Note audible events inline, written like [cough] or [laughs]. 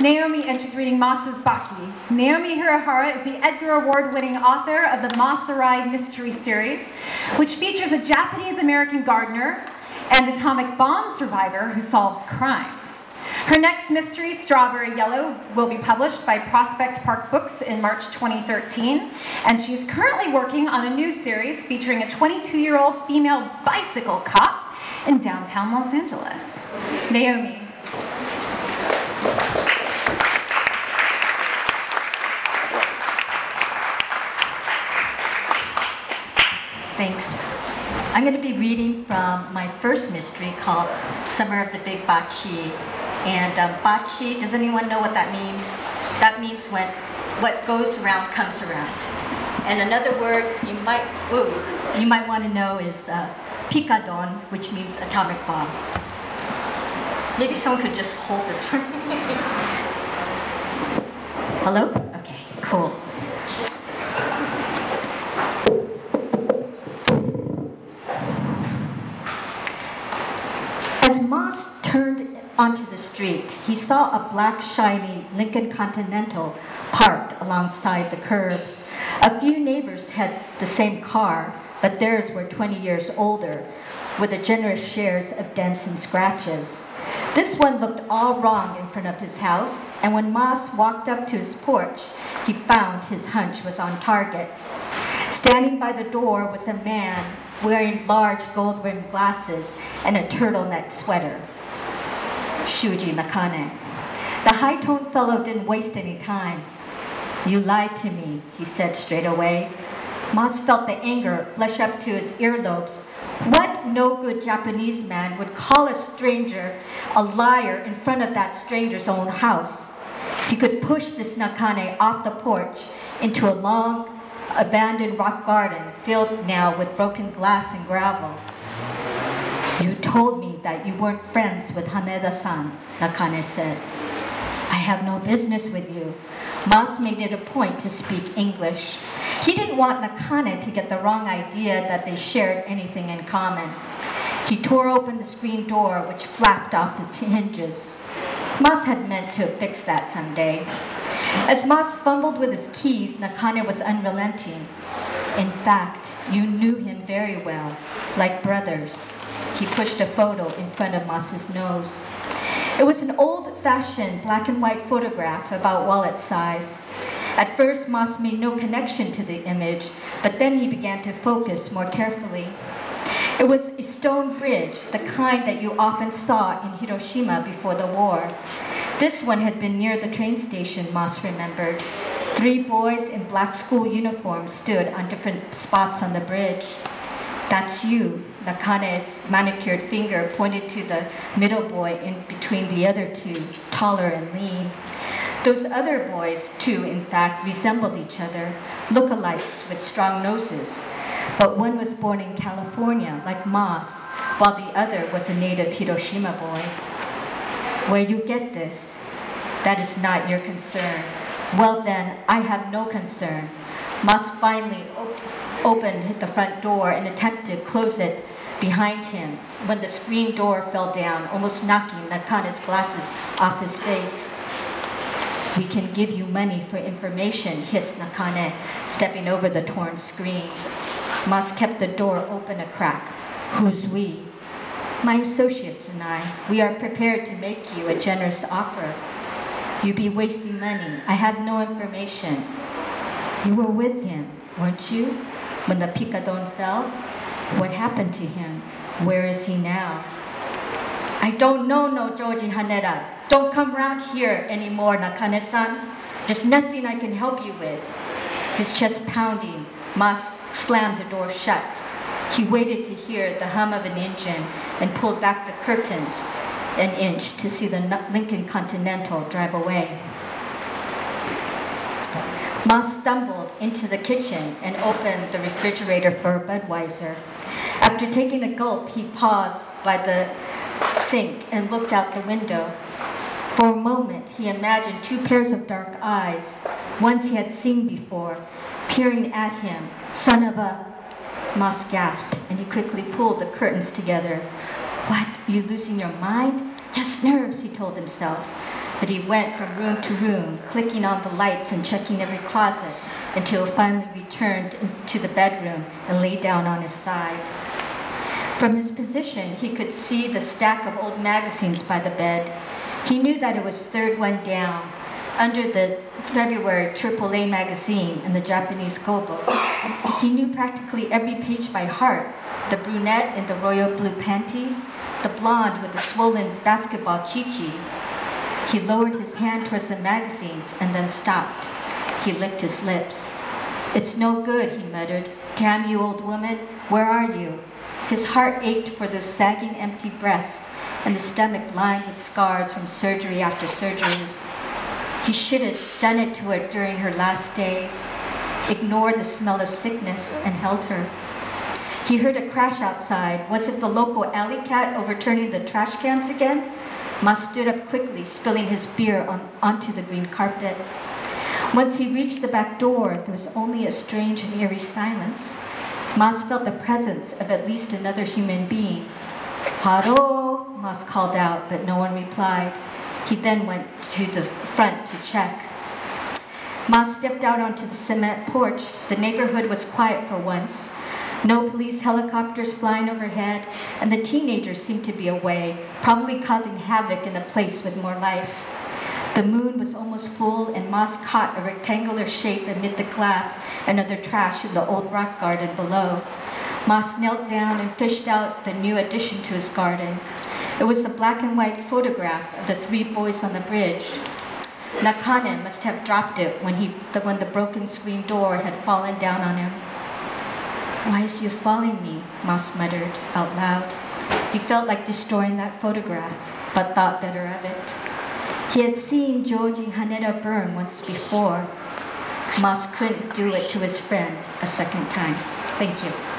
Naomi, and she's reading Mas's Bachi. Naomi Hirahara is the Edgar Award-winning author of the Mas-Arai Mystery Series, which features a Japanese-American gardener and atomic bomb survivor who solves crimes. Her next mystery, Strawberry Yellow, will be published by Prospect Park Books in March 2013, and she's currently working on a new series featuring a 22-year-old female bicycle cop in downtown Los Angeles. Naomi. Thanks. I'm going to be reading from my first mystery called Summer of the Big Bachi. And um, bachi, does anyone know what that means? That means when what goes around comes around. And another word you might, ooh, you might want to know is uh, pikadon, which means atomic bomb. Maybe someone could just hold this for me. [laughs] Hello? Okay, cool. As Mas turned onto the street, he saw a black, shiny Lincoln Continental parked alongside the curb. A few neighbors had the same car, but theirs were 20 years older, with a generous shares of dents and scratches. This one looked all wrong in front of his house, and when Mas walked up to his porch, he found his hunch was on target. Standing by the door was a man wearing large gold-rimmed glasses and a turtleneck sweater. Shuji Nakane. The high-toned fellow didn't waste any time. You lied to me, he said straight away. Mas felt the anger flush up to his earlobes. What no-good Japanese man would call a stranger a liar in front of that stranger's own house? He could push this Nakane off the porch into a long, abandoned rock garden filled now with broken glass and gravel. You told me that you weren't friends with Haneda-san, Nakane said. I have no business with you. Mas made it a point to speak English. He didn't want Nakane to get the wrong idea that they shared anything in common. He tore open the screen door, which flapped off its hinges. Mas had meant to fix that someday. As Mas fumbled with his keys, Nakane was unrelenting. In fact, you knew him very well, like brothers. He pushed a photo in front of Mas's nose. It was an old-fashioned black and white photograph about wallet size. At first, Mas made no connection to the image, but then he began to focus more carefully. It was a stone bridge, the kind that you often saw in Hiroshima before the war. This one had been near the train station, Mas remembered. Three boys in black school uniforms stood on different spots on the bridge. That's you, Nakane's manicured finger pointed to the middle boy in between the other two, taller and lean. Those other boys, too, in fact, resembled each other, look-alikes with strong noses. But one was born in California, like Mas, while the other was a native Hiroshima boy. Where you get this, that is not your concern. Well then, I have no concern. Mas finally op opened the front door and attempted to close it behind him when the screen door fell down, almost knocking Nakane's glasses off his face. We can give you money for information, hissed Nakane, stepping over the torn screen. Mas kept the door open a crack. Who's we? My associates and I, we are prepared to make you a generous offer. You'd be wasting money. I have no information. You were with him, weren't you, when the Pikadon fell? What happened to him? Where is he now? I don't know, no Joji Haneda. Don't come around here anymore, Nakane-san. There's nothing I can help you with. His chest pounding, Mas slammed the door shut. He waited to hear the hum of an engine and pulled back the curtains an inch to see the Lincoln Continental drive away. Mas stumbled into the kitchen and opened the refrigerator for Budweiser. After taking a gulp, he paused by the sink and looked out the window. For a moment, he imagined two pairs of dark eyes, ones he had seen before, peering at him. Son of a... Mas gasped, and he quickly pulled the curtains together. What, you losing your mind? Just nerves, he told himself. but he went from room to room, clicking on the lights and checking every closet until he finally returned to the bedroom and lay down on his side. From his position, he could see the stack of old magazines by the bed. He knew that it was third one down, under the February AAA magazine and the Japanese Gobo. He knew practically every page by heart, the brunette in the royal blue panties, the blonde with the swollen basketball chichi. He lowered his hand towards the magazines and then stopped. He licked his lips. It's no good, he muttered. Damn you, old woman, where are you? His heart ached for those sagging empty breasts and the stomach lined with scars from surgery after surgery. He should have done it to her during her last days, ignored the smell of sickness, and held her. He heard a crash outside. Was it the local alley cat overturning the trash cans again? Mas stood up quickly, spilling his beer on, onto the green carpet. Once he reached the back door, there was only a strange and eerie silence. Mas felt the presence of at least another human being. Haro, Mas called out, but no one replied. He then went to the front to check. Ma stepped out onto the cement porch. The neighborhood was quiet for once. No police helicopters flying overhead, and the teenagers seemed to be away, probably causing havoc in the place with more life. The moon was almost full, and Mas caught a rectangular shape amid the glass and other trash in the old rock garden below. Mas knelt down and fished out the new addition to his garden. It was the black and white photograph of the three boys on the bridge. Nakane must have dropped it when, he, when the broken screen door had fallen down on him. Why is you following me? Mas muttered out loud. He felt like destroying that photograph, but thought better of it. He had seen Joji Haneda burn once before. Mas couldn't do it to his friend a second time. Thank you.